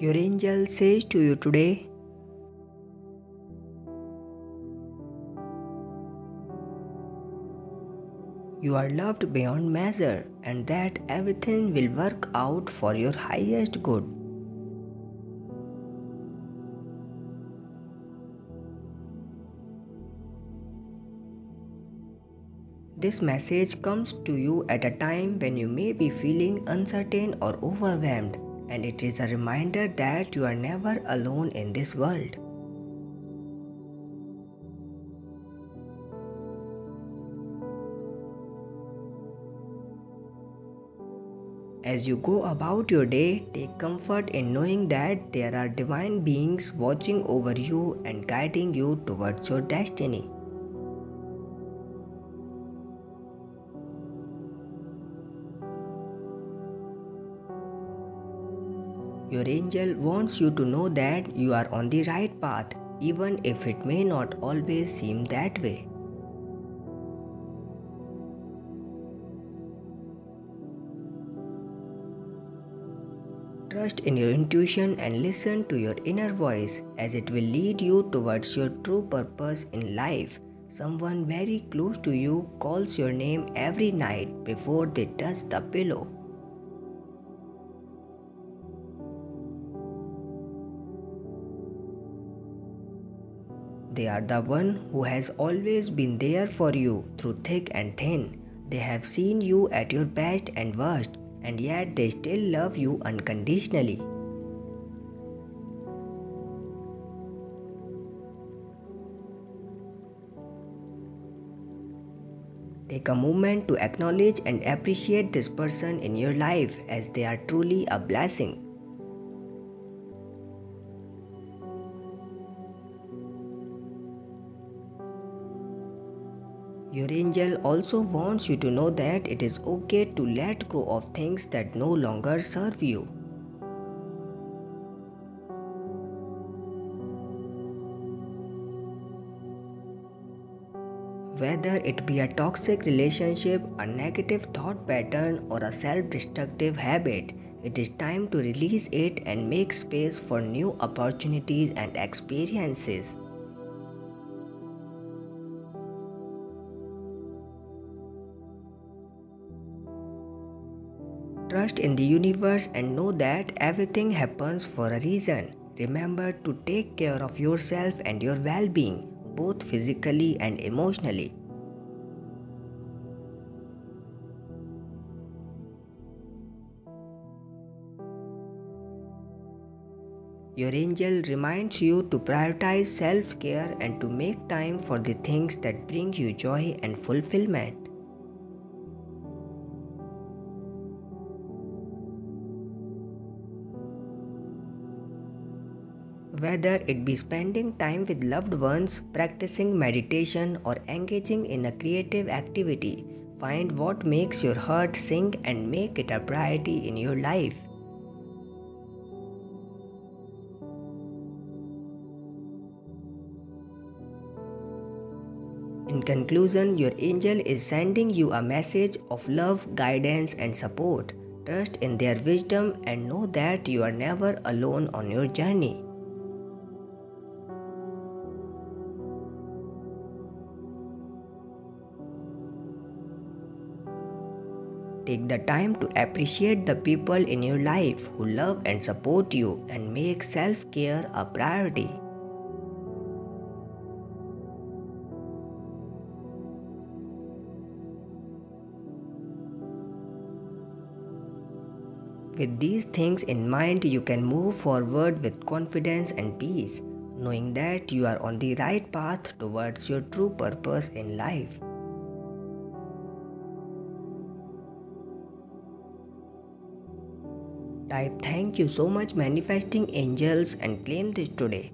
Your angel says to you today, You are loved beyond measure and that everything will work out for your highest good. This message comes to you at a time when you may be feeling uncertain or overwhelmed, and it is a reminder that you are never alone in this world. As you go about your day, take comfort in knowing that there are divine beings watching over you and guiding you towards your destiny. Your angel wants you to know that you are on the right path, even if it may not always seem that way. Trust in your intuition and listen to your inner voice as it will lead you towards your true purpose in life. Someone very close to you calls your name every night before they touch the pillow. They are the one who has always been there for you through thick and thin. They have seen you at your best and worst, and yet they still love you unconditionally. Take a moment to acknowledge and appreciate this person in your life as they are truly a blessing. Your angel also wants you to know that it is okay to let go of things that no longer serve you. Whether it be a toxic relationship, a negative thought pattern, or a self destructive habit, it is time to release it and make space for new opportunities and experiences. Trust in the universe and know that everything happens for a reason. Remember to take care of yourself and your well being, both physically and emotionally. Your angel reminds you to prioritize self care and to make time for the things that bring you joy and fulfillment. Whether it be spending time with loved ones, practicing meditation, or engaging in a creative activity, find what makes your heart sing and make it a priority in your life. In conclusion, your angel is sending you a message of love, guidance, and support. Trust in their wisdom and know that you are never alone on your journey. Take the time to appreciate the people in your life who love and support you and make self care a priority. With these things in mind, you can move forward with confidence and peace, knowing that you are on the right path towards your true purpose in life. Type thank you so much manifesting angels and claim this today.